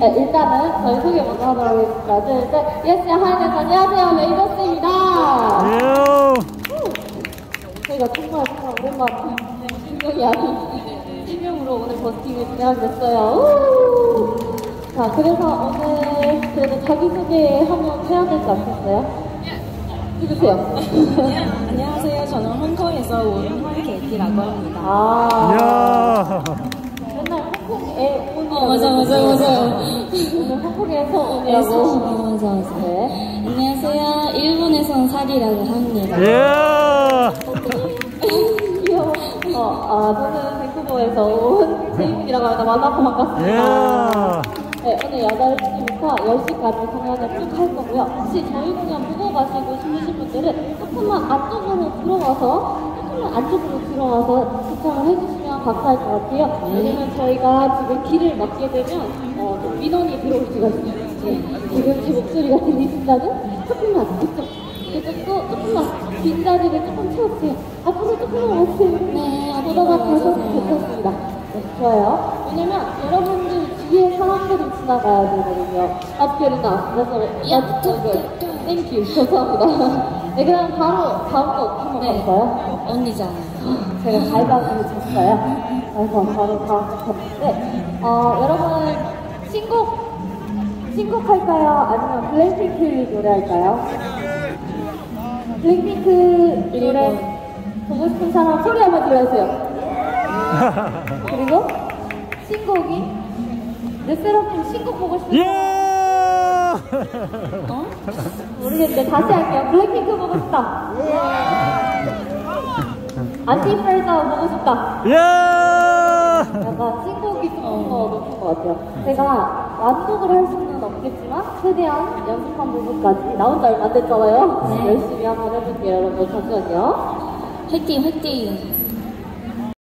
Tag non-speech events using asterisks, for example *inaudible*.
네, 일단은 저희 소개 먼저 하도록 하겠습니다. 둘, 셋. Yes, Highness, 안녕하세요. 레이더스입니다. 요. 저희가 정말 정말 오랜만에 신경이 아닌 실명으로 오늘 버스킹을 진행하게 됐어요. 우! 자, 그래서 오늘 그래도 자기소개 한번 해야 되지 않겠어요? 해주세요. 안녕하세요. 저는 홍콩에서 온 황케이티라고 합니다. 아, 온 어, 맞아, 맞아, 맞아. 오늘 홍콩에서 어, 오냐고. 맞아, 맞아. 네. 안녕하세요. 일본에서 온 사리라고 합니다. 야. 귀여워. 어, 아, 저는 밴쿠버에서 온 제이문이라고 합니다. 만나서 반갑습니다. 야. 네, 오늘 8시부터 10시까지 공연을 쭉 할 거고요. 혹시 저희 공연 보고 가시고 싶으신 분들은 조금만 앞쪽으로 들어와서, 조금만 안쪽으로 들어와서 시청을 해주시면 감사할 것 같아요. 왜냐면 저희가 지금 길을 막게 되면, 어, 좀 민원이 들어올 수가 있어요. 네, 지금 제 목소리가 *laughs* 들리신다는 조금만 이쪽, 이쪽도 조금만 빈 자리를 조금 채워주세요. 앞으로 조금만 와주세요. 네, 보다가 앞으로 가셔도. 괜찮습니다. 네, 좋아요. 왜냐면 여러분들 뒤에 사람들이 지나가야 되거든요. 앞길이나 그래서 야, 또, 또, thank you 감사합니다. *laughs* 네 그럼 바로 다음 곡 한번 네. 가볼까요? 언니잖아요. *gasps* 제가 가위바위보 졌어요. 그래서 바로 다음 곡 했는데 어 여러분 신곡 신곡 할까요? 아니면 블랙핑크 노래 할까요? 블랙핑크 노래 보고 싶은 사람 소리 한번 들려주세요. *laughs* 그리고 신곡이 르세라핌 신곡 보고 싶은 사람 야. 어? 모르겠는데 다시 할게요. 블랙핑크 보고 싶다. 안티프레자 보고 싶다. 야. 약간 신곡이 조금 더 높은 것 같아요. 제가 완곡을 할 수는 없겠지만 최대한 연습한 부분까지 나온 지 얼마 안 됐잖아요. 네. 열심히 한번 해볼게요, 여러분. 잠시만요. 화이팅, 화이팅.